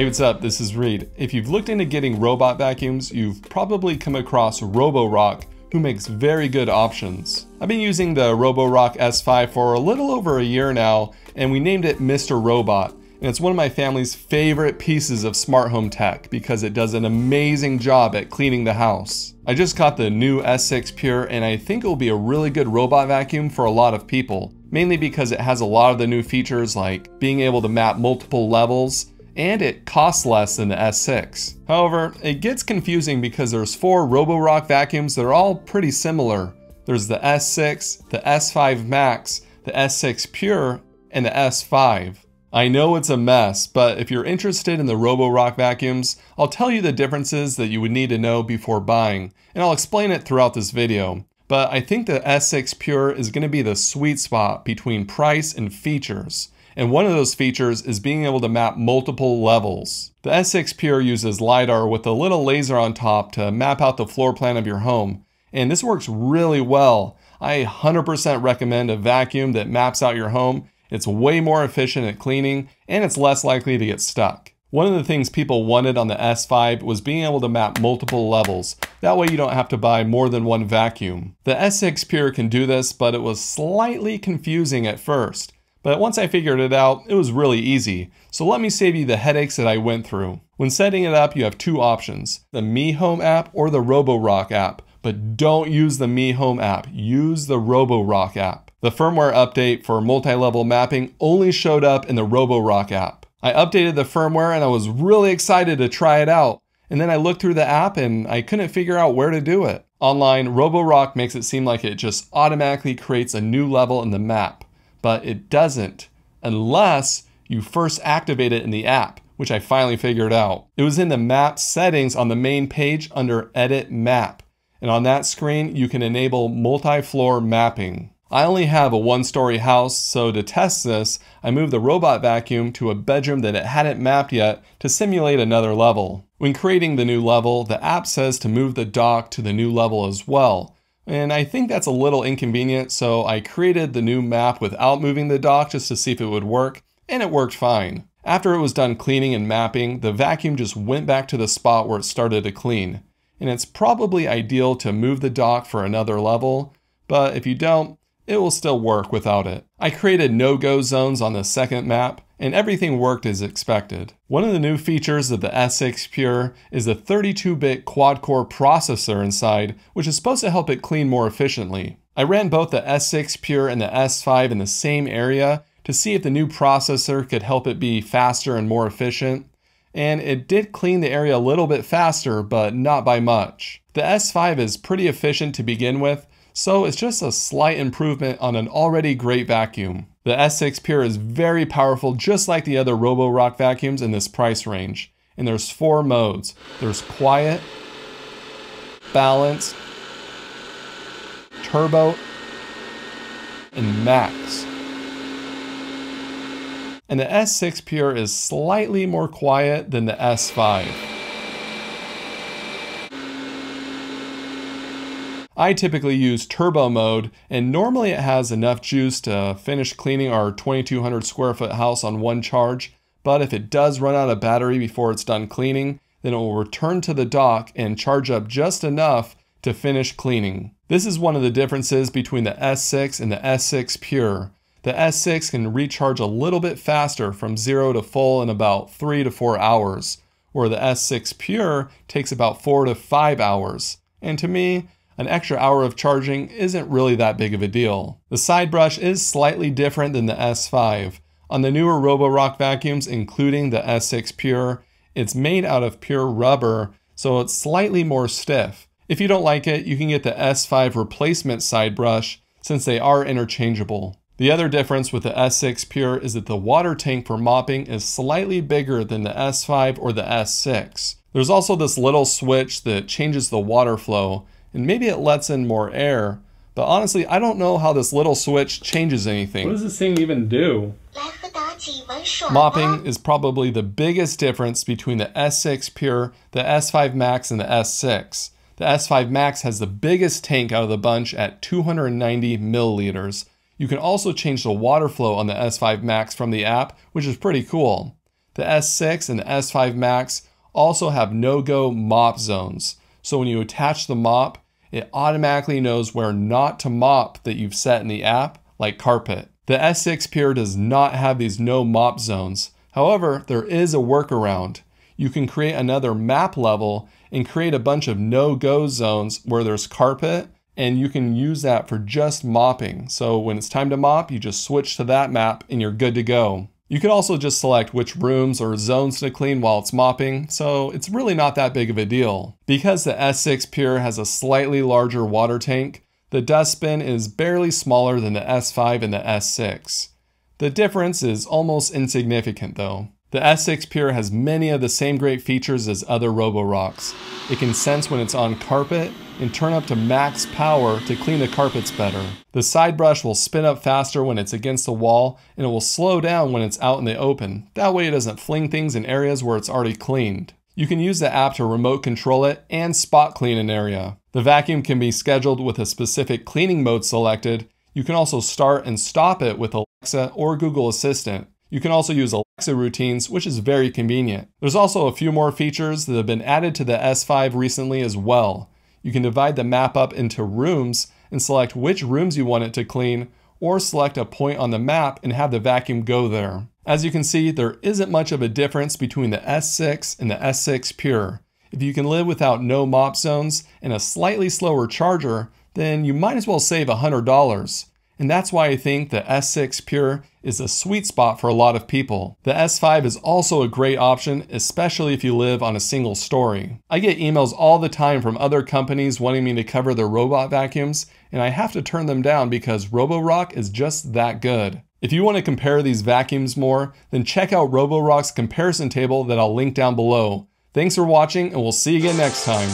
Hey, what's up? This is Reed. If you've looked into getting robot vacuums, you've probably come across Roborock, who makes very good options. I've been using the Roborock S5 for a little over a year now, and we named it Mr. Robot. And it's one of my family's favorite pieces of smart home tech because it does an amazing job at cleaning the house. I just got the new S6 Pure and I think it will be a really good robot vacuum for a lot of people, mainly because it has a lot of the new features like being able to map multiple levels and it costs less than the S6. However, it gets confusing because there's four Roborock vacuums that are all pretty similar. There's the S6, the S5 Max, the S6 Pure, and the S5. I know it's a mess, but if you're interested in the Roborock vacuums, I'll tell you the differences that you would need to know before buying, and I'll explain it throughout this video. But I think the S6 Pure is going to be the sweet spot between price and features. And one of those features is being able to map multiple levels. The S6 Pure uses LiDAR with a little laser on top to map out the floor plan of your home. And this works really well. I 100% recommend a vacuum that maps out your home. It's way more efficient at cleaning and it's less likely to get stuck. One of the things people wanted on the S5 was being able to map multiple levels. That way you don't have to buy more than one vacuum. The S6 Pure can do this, but it was slightly confusing at first. But once I figured it out, it was really easy. So let me save you the headaches that I went through. When setting it up, you have two options, the Mi Home app or the Roborock app. But don't use the Mi Home app, use the Roborock app. The firmware update for multi-level mapping only showed up in the Roborock app. I updated the firmware and I was really excited to try it out. And then I looked through the app and I couldn't figure out where to do it. Online, Roborock makes it seem like it just automatically creates a new level in the map but it doesn't unless you first activate it in the app, which I finally figured out. It was in the map settings on the main page under edit map. And on that screen, you can enable multi-floor mapping. I only have a one-story house, so to test this, I moved the robot vacuum to a bedroom that it hadn't mapped yet to simulate another level. When creating the new level, the app says to move the dock to the new level as well, and I think that's a little inconvenient, so I created the new map without moving the dock just to see if it would work, and it worked fine. After it was done cleaning and mapping, the vacuum just went back to the spot where it started to clean. And it's probably ideal to move the dock for another level, but if you don't, it will still work without it. I created no-go zones on the second map, and everything worked as expected. One of the new features of the S6 Pure is the 32-bit quad-core processor inside, which is supposed to help it clean more efficiently. I ran both the S6 Pure and the S5 in the same area to see if the new processor could help it be faster and more efficient, and it did clean the area a little bit faster, but not by much. The S5 is pretty efficient to begin with, so it's just a slight improvement on an already great vacuum. The S6 Pure is very powerful just like the other Roborock vacuums in this price range. And there's four modes. There's quiet, balance, turbo, and max. And the S6 Pure is slightly more quiet than the S5. I typically use turbo mode and normally it has enough juice to finish cleaning our 2200 square foot house on one charge, but if it does run out of battery before it's done cleaning, then it will return to the dock and charge up just enough to finish cleaning. This is one of the differences between the S6 and the S6 Pure. The S6 can recharge a little bit faster from zero to full in about three to four hours, where the S6 Pure takes about four to five hours. And to me, an extra hour of charging isn't really that big of a deal. The side brush is slightly different than the S5. On the newer Roborock vacuums, including the S6 Pure, it's made out of pure rubber, so it's slightly more stiff. If you don't like it, you can get the S5 replacement side brush, since they are interchangeable. The other difference with the S6 Pure is that the water tank for mopping is slightly bigger than the S5 or the S6. There's also this little switch that changes the water flow, and maybe it lets in more air. But honestly, I don't know how this little switch changes anything. What does this thing even do? Mopping is probably the biggest difference between the S6 Pure, the S5 Max, and the S6. The S5 Max has the biggest tank out of the bunch at 290 milliliters. You can also change the water flow on the S5 Max from the app, which is pretty cool. The The S6 and the S5 Max also have no-go mop zones. So when you attach the mop, it automatically knows where not to mop that you've set in the app, like carpet. The S6 Pure does not have these no mop zones. However, there is a workaround. You can create another map level and create a bunch of no-go zones where there's carpet and you can use that for just mopping. So when it's time to mop, you just switch to that map and you're good to go. You can also just select which rooms or zones to clean while it's mopping, so it's really not that big of a deal. Because the S6 Pure has a slightly larger water tank, the dustbin is barely smaller than the S5 and the S6. The difference is almost insignificant though. The S6 Pure has many of the same great features as other Roborocks. It can sense when it's on carpet and turn up to max power to clean the carpets better. The side brush will spin up faster when it's against the wall and it will slow down when it's out in the open. That way it doesn't fling things in areas where it's already cleaned. You can use the app to remote control it and spot clean an area. The vacuum can be scheduled with a specific cleaning mode selected. You can also start and stop it with Alexa or Google Assistant. You can also use Alexa routines, which is very convenient. There's also a few more features that have been added to the S5 recently as well. You can divide the map up into rooms and select which rooms you want it to clean, or select a point on the map and have the vacuum go there. As you can see, there isn't much of a difference between the S6 and the S6 Pure. If you can live without no mop zones and a slightly slower charger, then you might as well save $100. And that's why I think the S6 Pure is a sweet spot for a lot of people. The S5 is also a great option, especially if you live on a single story. I get emails all the time from other companies wanting me to cover their robot vacuums, and I have to turn them down because Roborock is just that good. If you want to compare these vacuums more, then check out Roborock's comparison table that I'll link down below. Thanks for watching, and we'll see you again next time.